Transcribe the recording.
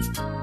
Bye.